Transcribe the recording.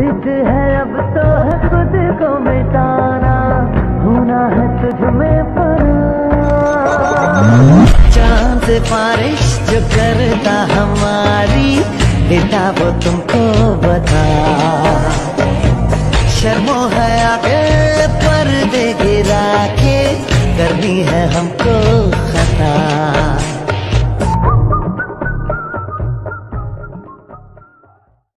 जिद है अब तो है खुद को मिटाना, होना है तुझ में चाँद बारिश जो करता हमारी बेटा वो तुमको बता। शर्मो है आगे, पर्दे गिरा के करनी है हमको